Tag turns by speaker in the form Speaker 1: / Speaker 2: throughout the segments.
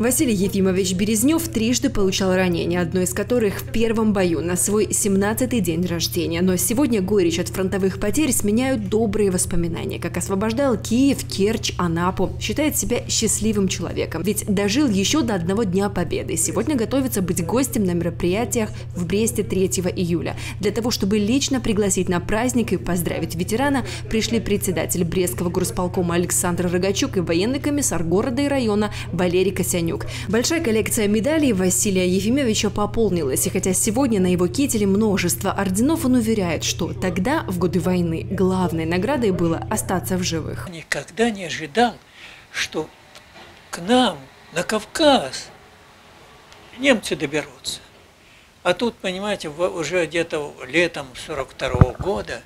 Speaker 1: Василий Ефимович Березнев трижды получал ранения, одно из которых в первом бою на свой 17-й день рождения. Но сегодня горечь от фронтовых потерь сменяют добрые воспоминания, как освобождал Киев, Керчь, Анапу. Считает себя счастливым человеком, ведь дожил еще до одного Дня Победы. Сегодня готовится быть гостем на мероприятиях в Бресте 3 июля. Для того, чтобы лично пригласить на праздник и поздравить ветерана, пришли председатель Брестского горосполкома Александр Рогачук и военный комиссар города и района Валерий Косянюк. Романюк. Большая коллекция медалей Василия Ефимовича пополнилась, и хотя сегодня на его кителе множество орденов, он уверяет, что тогда, в годы войны, главной наградой было остаться в живых.
Speaker 2: Никогда не ожидал, что к нам, на Кавказ, немцы доберутся. А тут, понимаете, уже где-то летом 42 -го года,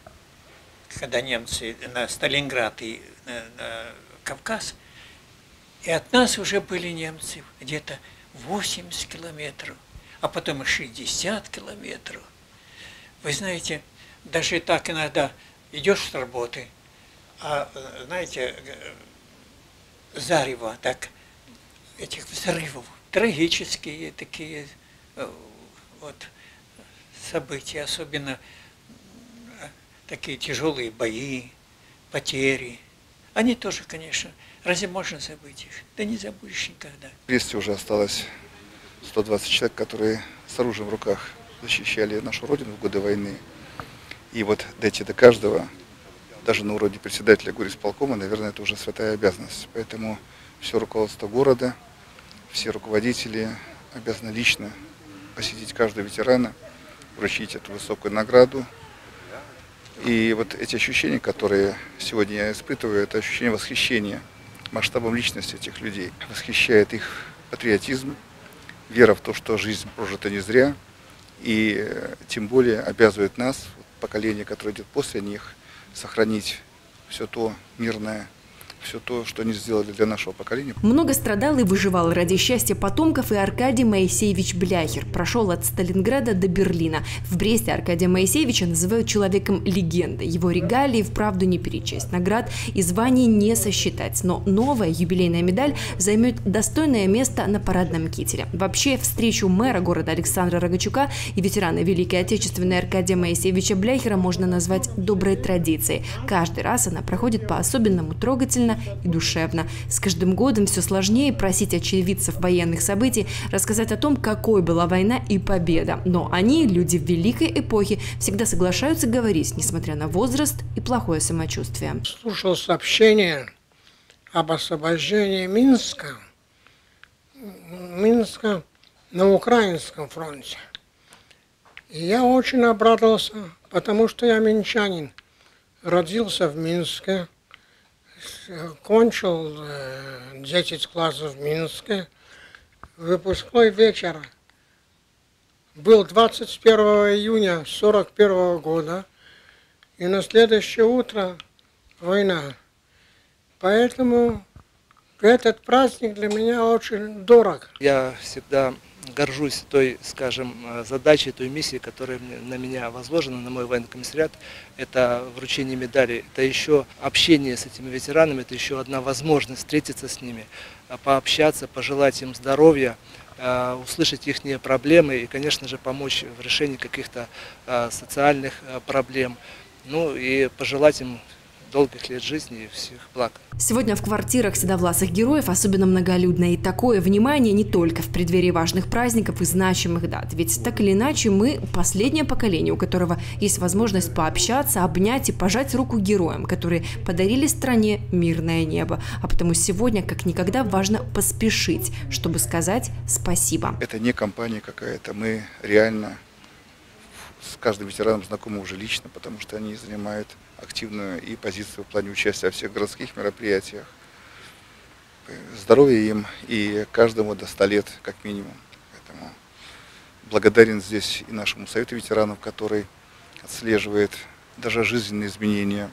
Speaker 2: когда немцы на Сталинград и на, Кавказ и от нас уже были немцы где-то 80 километров, а потом и 60 километров. Вы знаете, даже так иногда идешь с работы, а, знаете, зарево, так, этих взрывов, трагические такие э, вот события, особенно э, такие тяжелые бои, потери. Они тоже, конечно, Разве можно забыть их? Да не забудешь никогда.
Speaker 3: В уже осталось 120 человек, которые с оружием в руках защищали нашу родину в годы войны. И вот дойти до каждого, даже на уровне председателя горисполкома, наверное, это уже святая обязанность. Поэтому все руководство города, все руководители обязаны лично посетить каждого ветерана, вручить эту высокую награду. И вот эти ощущения, которые сегодня я испытываю, это ощущение восхищения – масштабом личности этих людей. Восхищает их патриотизм, вера в то, что жизнь прожита не зря, и э, тем более обязывает нас, поколение, которое идет после них, сохранить все то мирное, все то, что они сделали для нашего поколения.
Speaker 1: Много страдал и выживал ради счастья потомков и Аркадий Моисеевич Бляхер. Прошел от Сталинграда до Берлина. В Бресте Аркадия Моисеевича называют человеком легендой. Его регалии вправду не перечесть. Наград и званий не сосчитать. Но новая юбилейная медаль займет достойное место на парадном кителе. Вообще, встречу мэра города Александра Рогачука и ветерана Великой Отечественной Аркадия Моисеевича Бляхера можно назвать доброй традицией. Каждый раз она проходит по-особенному трогательно эмоционально и душевно. С каждым годом все сложнее просить очевидцев военных событий рассказать о том, какой была война и победа. Но они, люди великой эпохе, всегда соглашаются говорить, несмотря на возраст и плохое самочувствие.
Speaker 4: Слушал сообщение об освобождении Минска, Минска на Украинском фронте. И я очень обрадовался, потому что я минчанин. Родился в Минске, кончил 10 классов в Минске. Выпускной вечер был 21 июня 41 года, и на следующее утро война. Поэтому этот праздник для меня очень дорог.
Speaker 5: Я всегда горжусь той, скажем, э, задачей, той миссией, которая на меня возложена, на мой военный комиссариат. Это вручение медалей, это еще общение с этими ветеранами, это еще одна возможность встретиться с ними, э, пообщаться, пожелать им здоровья, э, услышать их проблемы и, конечно же, помочь в решении каких-то социальных проблем. Ну и пожелать им долгих лет жизни и всех благ.
Speaker 1: Сегодня в квартирах седовласых героев особенно многолюдно. И такое внимание не только в преддверии важных праздников и значимых дат. Ведь так или иначе мы последнее поколение, у которого есть возможность пообщаться, обнять и пожать руку героям, которые подарили стране мирное небо. А потому сегодня как никогда важно поспешить, чтобы сказать спасибо.
Speaker 3: Это не компания какая-то. Мы реально каждым ветераном знакомы уже лично, потому что они занимают активную и позицию в плане участия в всех городских мероприятиях. Здоровья им и каждому до 100 лет как минимум. Поэтому благодарен здесь и нашему Совету ветеранов, который отслеживает даже жизненные изменения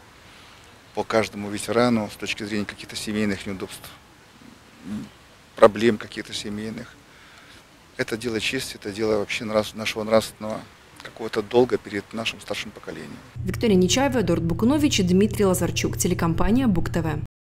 Speaker 3: по каждому ветерану с точки зрения каких-то семейных неудобств, проблем каких-то семейных. Это дело чести, это дело вообще нашего нравственного какого-то долга перед нашим старшим поколением.
Speaker 1: Виктория Нечаева, Эдуард Букунович и Дмитрий Лазарчук. Телекомпания Бук ТВ.